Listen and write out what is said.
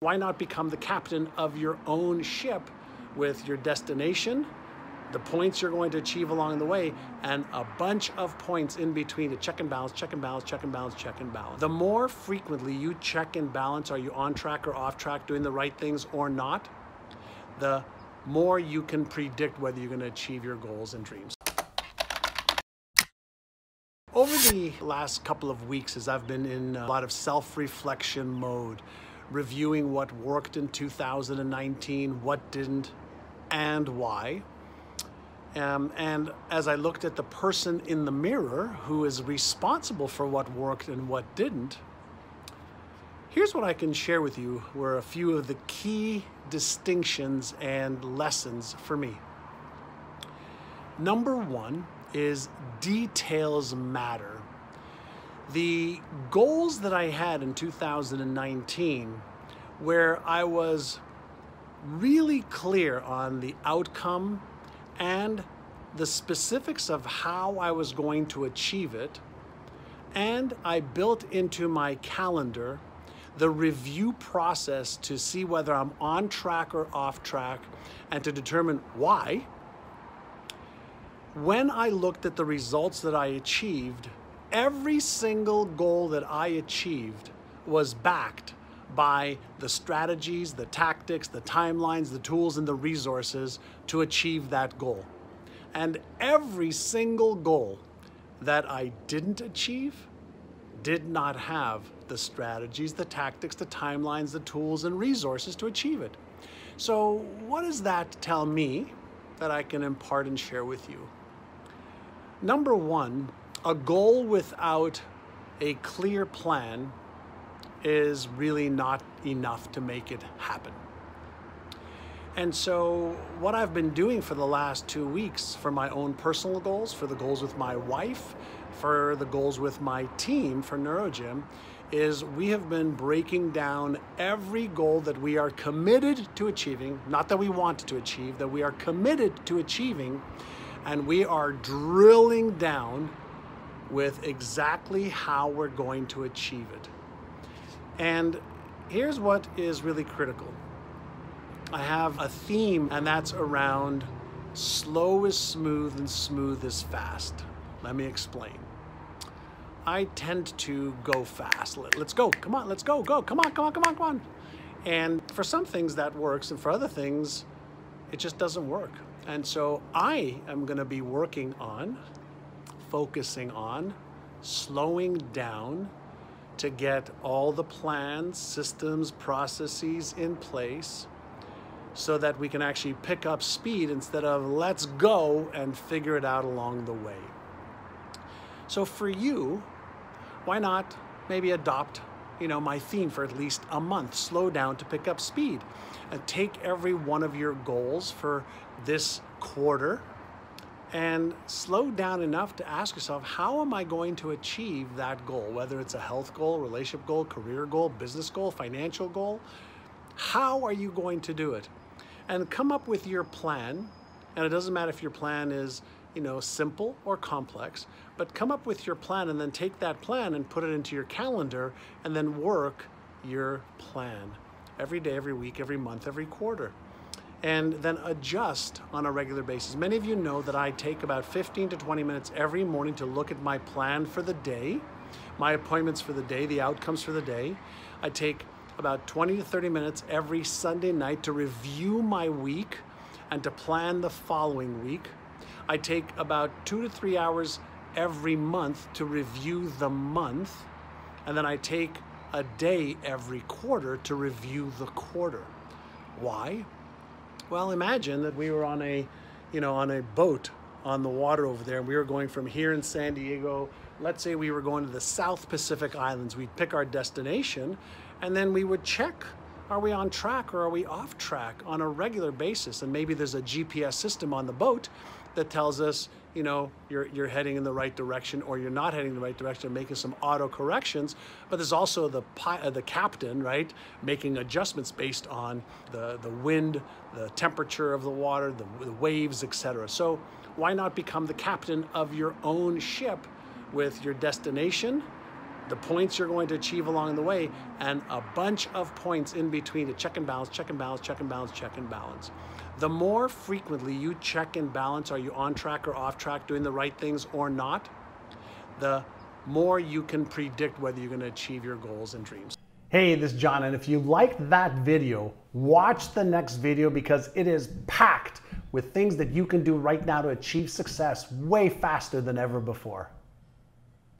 Why not become the captain of your own ship with your destination, the points you're going to achieve along the way, and a bunch of points in between to check and balance, check and balance, check and balance, check and balance. The more frequently you check and balance, are you on track or off track, doing the right things or not, the more you can predict whether you're going to achieve your goals and dreams. Over the last couple of weeks, as I've been in a lot of self reflection mode, reviewing what worked in 2019, what didn't, and why. Um, and as I looked at the person in the mirror who is responsible for what worked and what didn't, here's what I can share with you were a few of the key distinctions and lessons for me. Number one is details matter. The goals that I had in 2019, where I was really clear on the outcome and the specifics of how I was going to achieve it, and I built into my calendar the review process to see whether I'm on track or off track and to determine why. When I looked at the results that I achieved, every single goal that I achieved was backed by the strategies, the tactics, the timelines, the tools, and the resources to achieve that goal. And every single goal that I didn't achieve did not have the strategies, the tactics, the timelines, the tools, and resources to achieve it. So, what does that tell me that I can impart and share with you? Number one, a goal without a clear plan is really not enough to make it happen. And so, what I've been doing for the last two weeks for my own personal goals, for the goals with my wife, for the goals with my team for NeuroGym, is we have been breaking down every goal that we are committed to achieving, not that we want to achieve, that we are committed to achieving, and we are drilling down with exactly how we're going to achieve it. And here's what is really critical I have a theme, and that's around slow is smooth and smooth is fast. Let me explain. I tend to go fast. Let's go. Come on, let's go. Go. Come on, come on, come on, come on. And for some things that works, and for other things, it just doesn't work. And so I am going to be working on, focusing on, slowing down to get all the plans, systems, processes in place so that we can actually pick up speed instead of let's go and figure it out along the way. So for you, why not maybe adopt you know my theme for at least a month slow down to pick up speed and take every one of your goals for this quarter and slow down enough to ask yourself, how am I going to achieve that goal? Whether it's a health goal, relationship goal, career goal, business goal, financial goal, how are you going to do it? And come up with your plan. And it doesn't matter if your plan is, you know, simple or complex, but come up with your plan and then take that plan and put it into your calendar and then work your plan every day, every week, every month, every quarter and then adjust on a regular basis. Many of you know that I take about 15 to 20 minutes every morning to look at my plan for the day, my appointments for the day, the outcomes for the day. I take about 20 to 30 minutes every Sunday night to review my week and to plan the following week. I take about two to three hours every month to review the month. And then I take a day every quarter to review the quarter. Why? Well, imagine that we were on a, you know, on a boat on the water over there, and we were going from here in San Diego. Let's say we were going to the South Pacific Islands. We'd pick our destination, and then we would check are we on track or are we off track on a regular basis? And maybe there's a GPS system on the boat that tells us, you know, you're, you're heading in the right direction or you're not heading in the right direction, making some auto corrections. But there's also the, uh, the captain, right, making adjustments based on the, the wind, the temperature of the water, the, the waves, etc. So why not become the captain of your own ship with your destination, the points you're going to achieve along the way, and a bunch of points in between to check and balance, check and balance, check and balance, check and balance. The more frequently you check and balance, are you on track or off track, doing the right things or not, the more you can predict whether you're going to achieve your goals and dreams. Hey, this is John, and if you liked that video, watch the next video because it is packed with things that you can do right now to achieve success way faster than ever before.